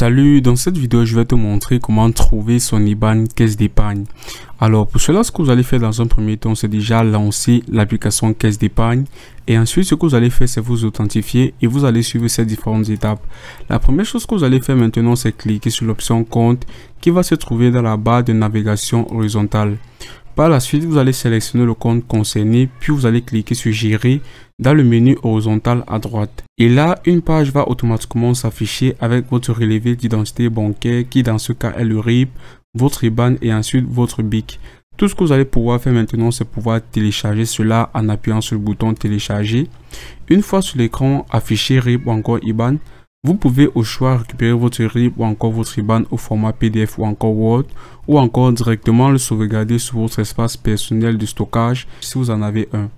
Salut, dans cette vidéo, je vais te montrer comment trouver son IBAN caisse d'épargne. Alors, pour cela, ce que vous allez faire dans un premier temps, c'est déjà lancer l'application caisse d'épargne. Et ensuite, ce que vous allez faire, c'est vous authentifier et vous allez suivre ces différentes étapes. La première chose que vous allez faire maintenant, c'est cliquer sur l'option compte qui va se trouver dans la barre de navigation horizontale. Par la suite, vous allez sélectionner le compte concerné, puis vous allez cliquer sur Gérer dans le menu horizontal à droite. Et là, une page va automatiquement s'afficher avec votre relevé d'identité bancaire qui dans ce cas est le RIB, votre IBAN et ensuite votre BIC. Tout ce que vous allez pouvoir faire maintenant, c'est pouvoir télécharger cela en appuyant sur le bouton télécharger. Une fois sur l'écran affiché RIB ou encore IBAN, vous pouvez au choix récupérer votre RIB ou encore votre IBAN au format PDF ou encore Word ou encore directement le sauvegarder sur votre espace personnel de stockage si vous en avez un.